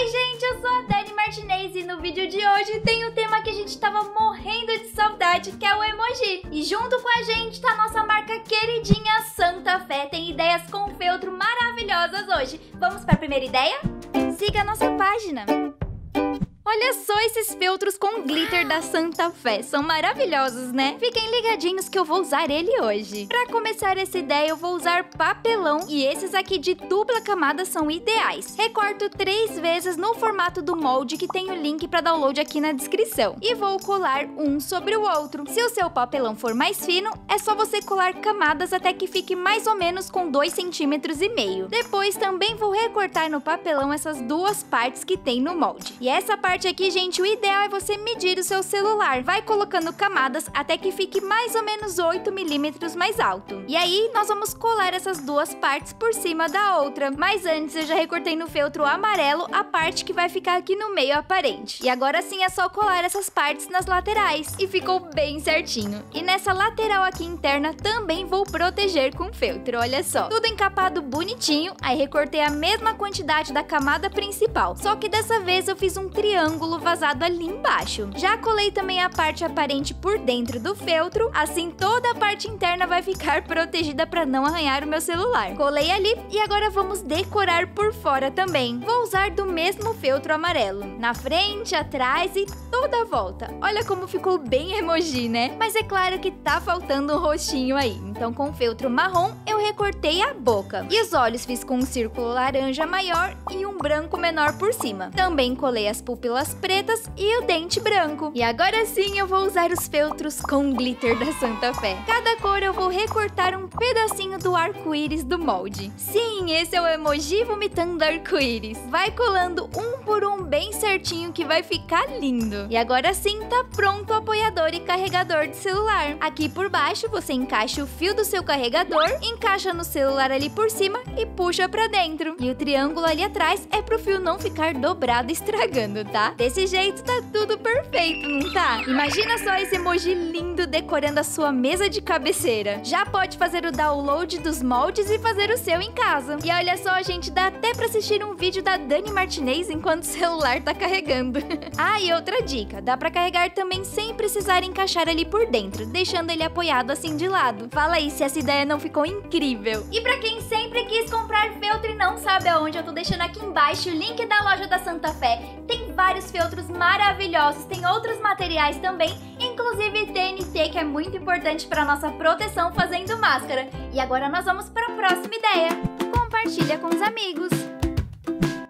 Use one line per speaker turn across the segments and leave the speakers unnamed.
Oi, gente, eu sou a Dani Martinez e no vídeo de hoje tem o tema que a gente tava morrendo de saudade, que é o emoji. E junto com a gente tá a nossa marca queridinha Santa Fé. Tem ideias com feltro maravilhosas hoje. Vamos para a primeira ideia? Siga a nossa página. Olha só esses feltros com glitter da Santa Fé. São maravilhosos, né? Fiquem ligadinhos que eu vou usar ele hoje. Para começar essa ideia, eu vou usar papelão e esses aqui de dupla camada são ideais. Recorto três vezes no formato do molde que tem o link para download aqui na descrição. E vou colar um sobre o outro. Se o seu papelão for mais fino, é só você colar camadas até que fique mais ou menos com 2,5 centímetros e meio. Depois também vou recortar no papelão essas duas partes que tem no molde. E essa parte parte aqui, gente, o ideal é você medir o seu celular. Vai colocando camadas até que fique mais ou menos 8 milímetros mais alto. E aí, nós vamos colar essas duas partes por cima da outra. Mas antes, eu já recortei no feltro amarelo a parte que vai ficar aqui no meio aparente. E agora sim é só colar essas partes nas laterais. E ficou bem certinho. E nessa lateral aqui interna também vou proteger com feltro, olha só. Tudo encapado bonitinho, aí recortei a mesma quantidade da camada principal. Só que dessa vez eu fiz um triângulo ângulo vazado ali embaixo. Já colei também a parte aparente por dentro do feltro, assim toda a parte interna vai ficar protegida para não arranhar o meu celular. Colei ali e agora vamos decorar por fora também. Vou usar do mesmo feltro amarelo, na frente, atrás e toda a volta. Olha como ficou bem emoji, né? Mas é claro que tá faltando um rostinho aí. Então com feltro marrom eu recortei a boca. E os olhos fiz com um círculo laranja maior e um branco menor por cima. Também colei as pupilas pretas e o dente branco. E agora sim eu vou usar os feltros com glitter da Santa Fé. Cada cor eu vou recortar um pedacinho do arco-íris do molde. Sim, esse é o emoji vomitando arco-íris. Vai colando um por um bem certinho que vai ficar lindo. E agora sim tá pronto o apoiador e carregador de celular. Aqui por baixo você encaixa o fio do seu carregador, encaixa no celular ali por cima e puxa pra dentro. E o triângulo ali atrás é pro fio não ficar dobrado estragando, tá? Desse jeito tá tudo perfeito, não tá? Imagina só esse emoji lindo decorando a sua mesa de cabeceira. Já pode fazer o download dos moldes e fazer o seu em casa. E olha só, gente, dá até pra assistir um vídeo da Dani Martinez enquanto o celular tá carregando. ah, e outra dica, dá pra carregar também sem precisar encaixar ali por dentro, deixando ele apoiado assim de lado. Fala aí se essa ideia não ficou incrível. E pra quem sempre quis comprar feltro e não sabe aonde, eu tô deixando aqui embaixo o link da loja da Santa Fé. Tem vários vários feltros maravilhosos, tem outros materiais também, inclusive TNT, que é muito importante para nossa proteção fazendo máscara. E agora nós vamos para a próxima ideia. Compartilha com os amigos.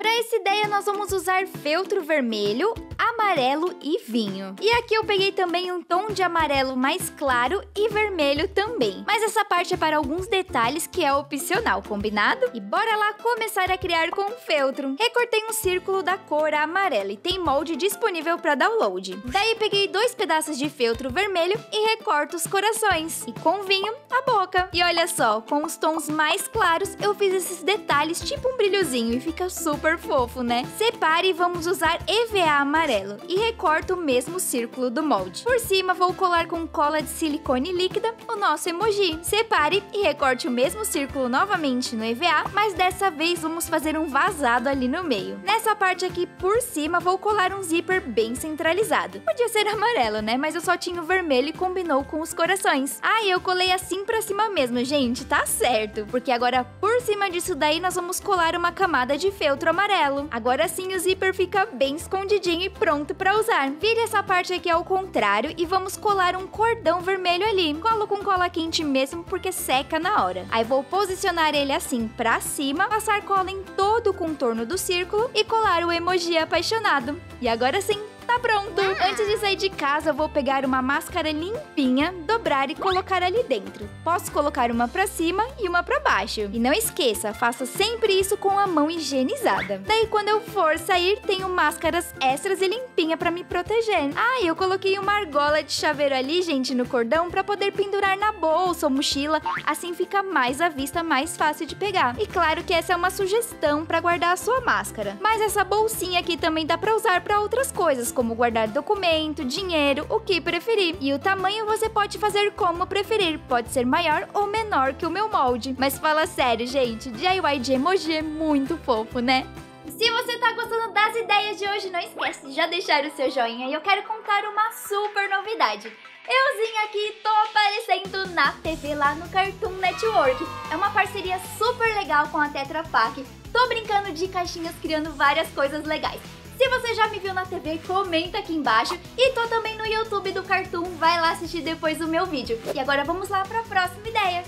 Para essa ideia, nós vamos usar feltro vermelho, amarelo e vinho. E aqui eu peguei também um tom de amarelo mais claro e vermelho também. Mas essa parte é para alguns detalhes que é opcional, combinado? E bora lá começar a criar com feltro. Recortei um círculo da cor amarela e tem molde disponível para download. Daí peguei dois pedaços de feltro vermelho e recorto os corações. E com vinho, a boca. E olha só, com os tons mais claros eu fiz esses detalhes tipo um brilhozinho e fica super fofo, né? Separe e vamos usar EVA amarelo e recorto o mesmo círculo do molde. Por cima, vou colar com cola de silicone líquida o nosso emoji. Separe e recorte o mesmo círculo novamente no EVA, mas dessa vez vamos fazer um vazado ali no meio. Nessa parte aqui por cima, vou colar um zíper bem centralizado. Podia ser amarelo, né? Mas eu só tinha o vermelho e combinou com os corações. Ah, eu colei assim pra cima mesmo, gente, tá certo. Porque agora por cima disso daí nós vamos colar uma camada de feltro amarelo. Agora sim o zíper fica bem escondidinho e pronto para usar. Vire essa parte aqui ao contrário e vamos colar um cordão vermelho ali. Colo com cola quente mesmo porque seca na hora. Aí vou posicionar ele assim para cima, passar cola em todo o contorno do círculo e colar o emoji apaixonado. E agora sim, tá pronto! Antes de sair de casa, eu vou pegar uma máscara limpinha, dobrar e colocar ali dentro. Posso colocar uma pra cima e uma pra baixo. E não esqueça, faça sempre isso com a mão higienizada. Daí, quando eu for sair, tenho máscaras extras e limpinha pra me proteger. Ah, eu coloquei uma argola de chaveiro ali, gente, no cordão pra poder pendurar na bolsa ou mochila. Assim fica mais à vista, mais fácil de pegar. E claro que essa é uma sugestão pra guardar a sua máscara. Mas essa bolsinha aqui também dá pra usar pra outras coisas, como guardar documento, dinheiro, o que preferir. E o tamanho você pode fazer como preferir, pode ser maior ou menor que o meu molde. Mas fala sério, gente, DIY de emoji é muito fofo, né? Se você tá gostando das ideias de hoje, não esquece de já deixar o seu joinha e eu quero contar uma super novidade. Euzinha aqui tô aparecendo na TV lá no Cartoon Network. É uma parceria super legal com a Tetra Pak. Tô brincando de caixinhas, criando várias coisas legais. Se você já me viu na TV, comenta aqui embaixo. E tô também no YouTube do Cartoon, vai lá assistir depois do meu vídeo. E agora vamos lá para a próxima ideia.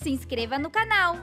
Se inscreva no canal.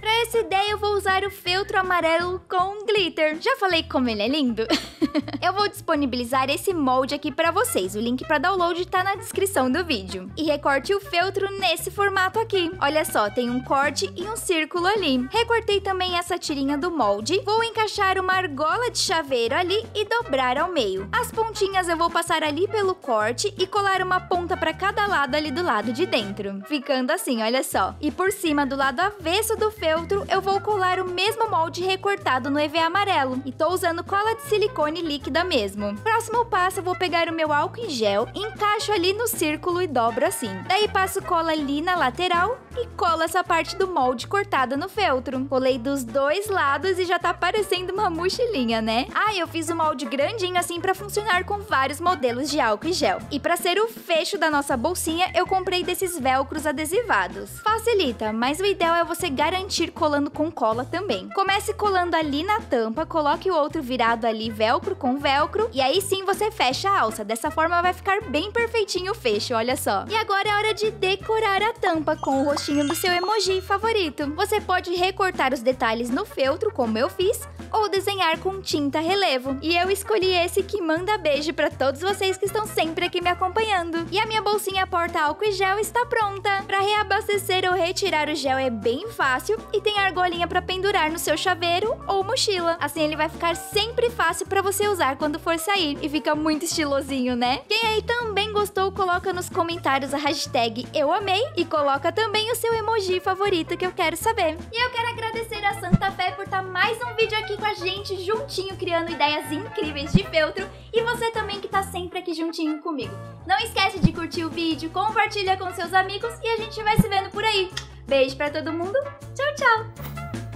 Para essa ideia eu vou usar o feltro amarelo com glitter. Já falei como ele é lindo? eu vou disponibilizar esse molde aqui para vocês. O link para download tá na descrição do vídeo. E recorte o feltro nesse formato aqui. Olha só, tem um corte e um círculo ali. Recortei também essa tirinha do molde. Vou encaixar uma argola de chaveiro ali e dobrar ao meio. As pontinhas eu vou passar ali pelo corte e colar uma ponta para cada lado ali do lado de dentro. Ficando assim, olha só. E por cima do lado avesso do feltro feltro, eu vou colar o mesmo molde recortado no EVA amarelo. E tô usando cola de silicone líquida mesmo. Próximo passo, eu vou pegar o meu álcool em gel, encaixo ali no círculo e dobro assim. Daí passo cola ali na lateral e colo essa parte do molde cortada no feltro. Colei dos dois lados e já tá parecendo uma mochilinha, né? Ah, eu fiz o molde grandinho assim para funcionar com vários modelos de álcool em gel. E para ser o fecho da nossa bolsinha, eu comprei desses velcros adesivados. Facilita, mas o ideal é você garantir ir colando com cola também. Comece colando ali na tampa, coloque o outro virado ali velcro com velcro e aí sim você fecha a alça. Dessa forma vai ficar bem perfeitinho o fecho, olha só. E agora é hora de decorar a tampa com o rostinho do seu emoji favorito. Você pode recortar os detalhes no feltro, como eu fiz, ou desenhar com tinta relevo. E eu escolhi esse que manda beijo para todos vocês que estão sempre aqui me acompanhando. E a minha bolsinha porta álcool e gel está pronta. Para reabastecer ou retirar o gel é bem fácil e tem argolinha para pendurar no seu chaveiro ou mochila. Assim ele vai ficar sempre fácil para você usar quando for sair e fica muito estilosinho, né? Quem aí também gostou, coloca nos comentários a hashtag eu amei e coloca também o seu emoji favorito que eu quero saber. E eu quero agradecer a Santa Fé por estar tá mais um vídeo aqui com a gente juntinho criando ideias incríveis de feltro e você também que tá sempre aqui juntinho comigo. Não esquece de curtir o vídeo, compartilha com seus amigos e a gente vai se vendo por aí. Beijo para todo mundo. Tchau, tchau.